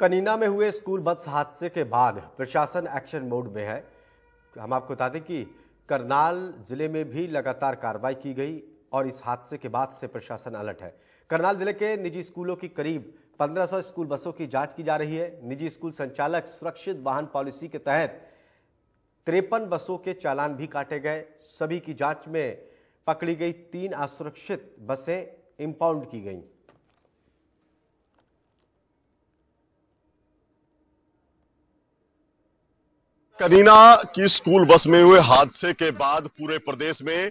कनीना में हुए school bus हादसे के बाद प्रशासन एक्शन मोड में है। हम आपको बता दें कि करनाल ज़िले में भी लगातार कार्रवाई की गई और इस हादसे के बाद से प्रशासन अलर्ट है। करनाल ज़िले के निजी स्कूलों की करीब 1500 स्कूल बसों की जाँच की जा रही है। निजी स्कूल संचालक सुरक्षित वाहन पॉलिसी के तहत तिरपन बसों के चालान भी काटे गए। सभी की जाँच में पकड़ी गई तीन असुरक्षित बसें इंपाउंड की गईं। कनीना की स्कूल बस में हुए हादसे के बाद पूरे प्रदेश में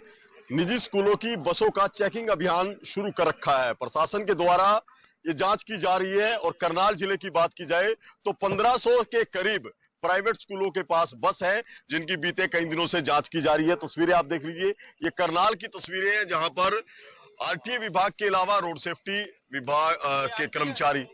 निजी स्कूलों की बसों का चेकिंग अभियान शुरू कर रखा है। प्रशासन के द्वारा ये जाँच की जा रही है और करनाल ज़िले की बात की जाए तो 1500 के करीब प्राइवेट स्कूलों के पास बस है, जिनकी बीते कई दिनों से जाँच की जा रही है। तस्वीरें आप देख लीजिए। ये करनाल की तस्वीरें हैं, जहाँ पर आरटीए विभाग के अलावा रोड सेफ्टी विभाग के कर्मचारी,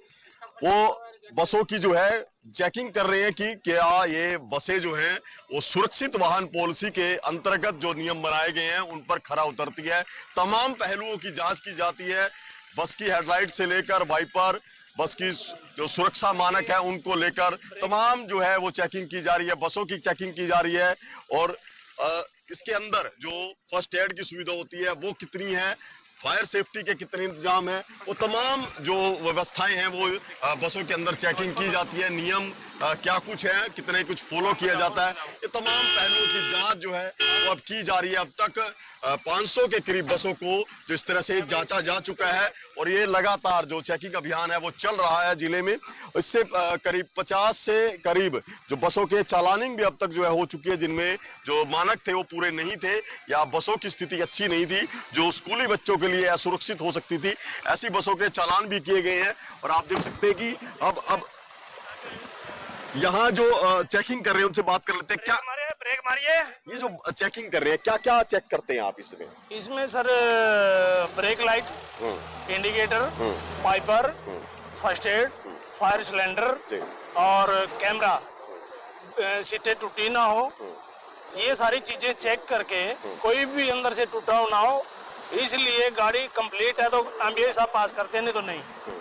वो बसों की जो है चेकिंग कर रहे हैं कि क्या ये बसें जो हैं, वो सुरक्षित वाहन पॉलिसी के अंतर्गत जो नियम बनाए गए हैं, उन पर खरा उतरती है। तमाम पहलुओं की जाँच की जाती है। बस की हेडलाइट से लेकर वाइपर, बस की जो सुरक्षा मानक है, उनको लेकर तमाम जो है वो चेकिंग की जा रही है। बसों की चेकिंग की जा रही है और इसके अंदर जो फ़र्स्ट एड की सुविधा होती है, वो कितनी है? फायर सेफ्टी के कितने इंतज़ाम हैं? वो तमाम जो व्यवस्थाएँ हैं, वो बसों के अंदर चेकिंग की जाती है, नियम आ, क्या कुछ है? कितने कुछ फॉलो किया जाता है? ये तमाम पहलुओं की जाँच जो है वो अब की जा रही है अब तक। 500 के करीब बसों को जो इस तरह से जांचा जा चुका है और ये लगातार जो चेकिंग अभियान है वो चल रहा है ज़िले में। इससे करीब 50 से करीब जो बसों के चालानिंग भी अब तक जो है हो चुकी है जिनमें जो मानक थे वो पूरे नहीं थे या बसों की स्थिति अच्छी नहीं थी जो स्कूली बच्चों के लिए असुरक्षित हो सकती थी ऐसी बसों के चालान भी किए गए हैं। और आप देख सकते हैं कि अब अब यहाँ जो चेकिंग कर रहे हैं उनसे बात कर लेते हैं। क्या ब्रेक मारिए ये जो चेकिंग कर रहे हैं क्या क्या चेक करते हैं आप इसमें? इसमें sir brake light indicator wiper first aid fire cylinder और कैमरा सीटें टूटी ना हो हम्म। ये सारी चीज़ें चेक करके हम्म। कोई भी अंदर से टूटा ना हो इसलिए गाड़ी कंप्लीट है तो एम्बियस आप पास करते हैं नहीं तो नहीं। हम्म।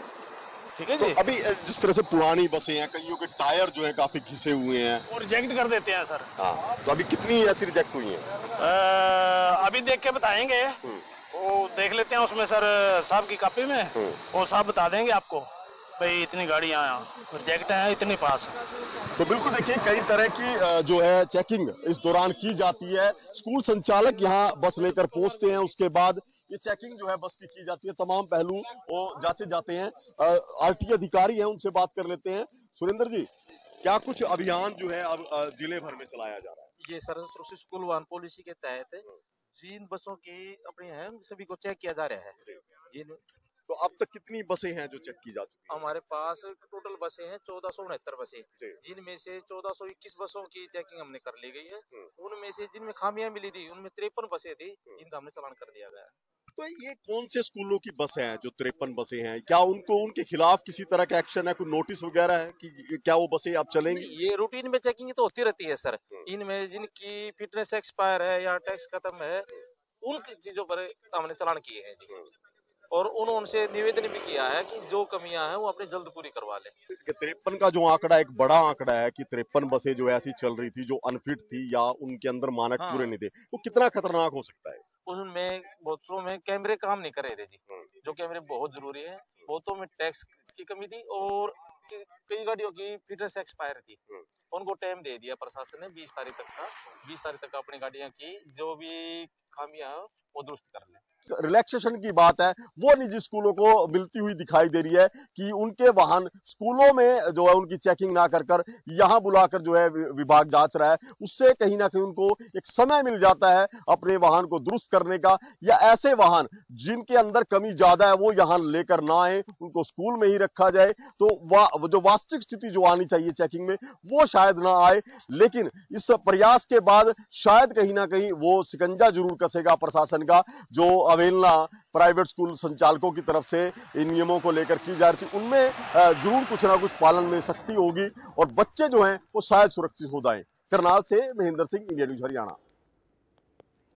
ठीक है जी। तो अभी जिस तरह से पुरानी बसें हैं कईयों के टायर जो है काफ़ी घिसे हुए हैं। और रिजेक्ट कर देते हैं सर हाँ तो अभी कितनी ऐसी रिजेक्ट हुई है? अभी देख के बताएँगे। हम्म। वो देख लेते हैं उसमें सर साहब की कॉपी में। हम्म। वो साहब बता देंगे आपको। भाई इतनी गाड़ियाँ प्रोजेक्ट हैं। इतने पास तो बिल्कुल देखिए कई तरह की जो है चेकिंग इस दौरान की जाती है। स्कूल संचालक यहाँ बस लेकर पहुँचते हैं उसके बाद ये चेकिंग जो है बस की की जाती है। तमाम पहलू वो जांचे जाते हैं। आरटी अधिकारी हैं उनसे बात कर लेते हैं। सुरेंद्र जी क्या कुछ अभियान जो है अब ज़िले भर में चलाया जा रहा है? ये सर स्कूल वन पॉलिसी के तहत जिन बसों की अपनी है सभी को चेक किया जा रहा है। जिन तो अब तक कितनी बसें हैं जो चेक की जा चुकी हैं? हमारे पास टोटल बसें हैं चौदह सौ उनहत्तर बसें। जिनमें से चौदह सौ इक्कीस बसों की चेकिंग हमने कर ली गई है। हम्म। उनमें से जिनमें खामियाँ मिली थी उनमें तिरपन बसें थी हम्म। जिनका हमने चलान कर दिया गया तो ये कौन से स्कूलों की बसें हैं जो तिरपन बसें हैं? क्या उनको उनके खिलाफ किसी तरह का एक्शन है? कोई नोटिस वगैरह है कि क्या वो बसें अब चलेंगी? ये रूटीन में चेकिंग तो होती रहती है सर। हम्म। इनमें जिनकी फिटनेस एक्सपायर है या टैक्स खत्म है उन चीज़ों पर हमने चलान किए हैं जी। और उन्होंने से निवेदन भी किया है कि जो कमियाँ हैं वो अपने जल्द पूरी करवा ले तिरपन का जो आंकड़ा एक बड़ा आंकड़ा है कि तिरपन बसें जो ऐसी चल रही थी जो अनफिट थी या उनके अंदर मानक हाँ। पूरे नहीं थे वो कितना खतरनाक हो सकता है उसमें बहुतों में कैमरे काम नहीं कर रहे थे जी हम्म। जो कैमरे बहुत ज़रूरी है बहुतों में टैक्स की कमी थी और कई गाड़ियों की फिटनेस एक्सपायर थी हम्म। उनको टाइम दे दिया प्रशासन ने 20 तारीख तक का 20 तारीख तक अपनी गाड़ियाँ की जो भी खामियाँ वो दुरुस्त कर लें। रिलैक्सेशन की बात है वो निजी स्कूलों को मिलती हुई दिखाई दे रही है कि उनके वाहन स्कूलों में जो है उनकी चेकिंग ना कर कर यहाँ बुलाकर जो है विभाग जाँच रहा है। उससे कहीं ना कहीं उनको एक समय मिल जाता है अपने वाहन को दुरुस्त करने का या ऐसे वाहन जिनके अंदर कमी ज़्यादा है वो यहाँ लेकर ना आए उनको स्कूल में ही रखा जाए। तो वा, जो वास्तविक स्थिति जो आनी चाहिए चेकिंग में वो शायद ना आए लेकिन इस प्रयास के बाद शायद कहीं ना कहीं वो शिकंजा ज़रूर कसेगा प्रशासन का, जो अवेलना प्राइवेट स्कूल संचालकों की तरफ़ से इन नियमों को लेकर की जा रही थी, उनमें ज़रूर कुछ ना कुछ पालन में सख्ती होगी और बच्चे जो हैं वो शायद सुरक्षित हो जाए। करनाल से महेंद्र सिंह, इंडिया न्यूज़, हरियाणा।